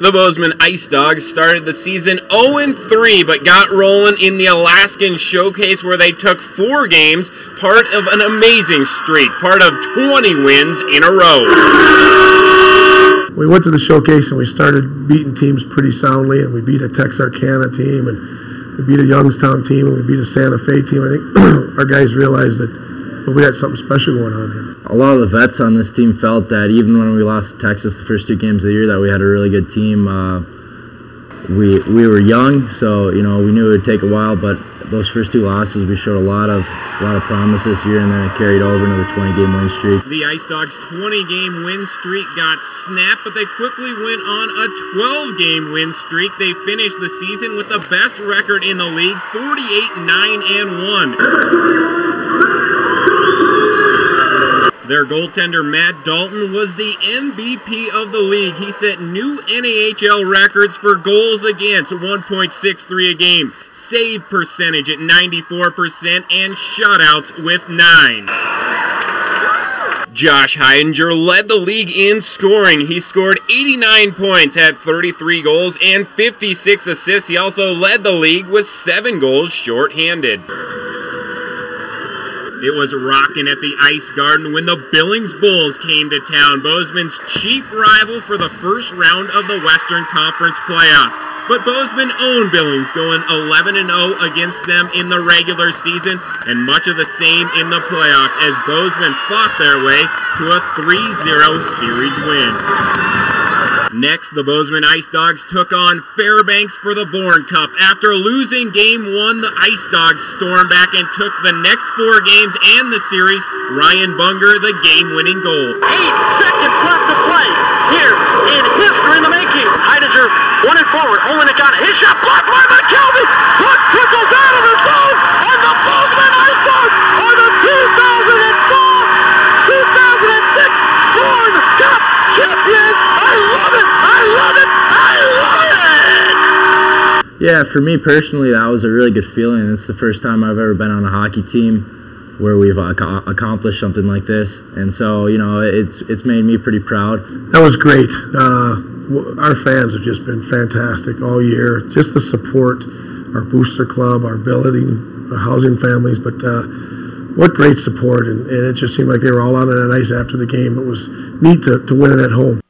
The Bozeman Icedogs started the season 0 3, but got rolling in the Alaskan Showcase where they took four games, part of an amazing streak, part of 20 wins in a row. We went to the showcase and we started beating teams pretty soundly, and we beat a Texarkana team, and we beat a Youngstown team, and we beat a Santa Fe team. I think our guys realized that well, we had something special going on here. A lot of the vets on this team felt that even when we lost to Texas the first two games of the year, that we had a really good team. Uh, we we were young, so you know we knew it would take a while, but those first two losses, we showed a lot of a lot of promise this year, and then it carried over into the 20 game win streak. The Icedogs' 20 game win streak got snapped, but they quickly went on a 12 game win streak. They finished the season with the best record in the league, 48 9 and 1. Their goaltender Matt Dalton was the MVP of the league. He set new NHL records for goals against 1.63 a game, save percentage at 94%, and shutouts with 9. Josh Heidinger led the league in scoring. He scored 89 points, had 33 goals, and 56 assists. He also led the league with 7 goals shorthanded. It was rocking at the Ice Garden when the Billings Bulls came to town, Bozeman's chief rival for the first round of the Western Conference playoffs. But Bozeman owned Billings, going 11 0 against them in the regular season, and much of the same in the playoffs as Bozeman fought their way to a 3 0 series win. Next, the Bozeman Icedogs took on Fairbanks for the Bourne Cup. After losing game one, the Icedogs stormed back and took the next four games and the series. Ryan Bunger, the game winning goal. Eight seconds left to play here in history in the making. Heidinger one and forward, holding it down. His shot blocked by McKelvey. Puck trickles out of the zone, and the Bozeman Icedogs are the 2004 2006 Bourne Cup champions. I love it. I love it. I love it. Yeah, for me personally, that was a really good feeling. It's the first time I've ever been on a hockey team where we've ac- accomplished something like this, and so you know, it's it's made me pretty proud. That was great. Uh, our fans have just been fantastic all year. Just the support, our booster club, our building, our housing families, but. Uh, what great support, and, and, it just seemed like they were all out on the ice after the game. It was neat to, to win it at home.